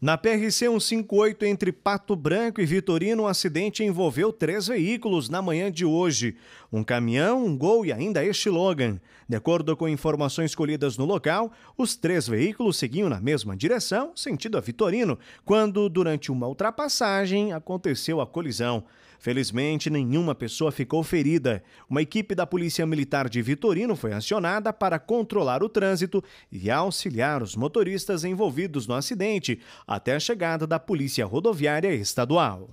Na PRC 158 entre Pato Branco e Vitorino, um acidente envolveu três veículos na manhã de hoje: um caminhão, um gol e ainda este Logan. De acordo com informações colhidas no local, os três veículos seguiam na mesma direção, sentido a Vitorino, quando, durante uma ultrapassagem, aconteceu a colisão. Felizmente, nenhuma pessoa ficou ferida. Uma equipe da Polícia Militar de Vitorino foi acionada para controlar o trânsito e auxiliar os motoristas envolvidos no acidente até a chegada da Polícia Rodoviária Estadual.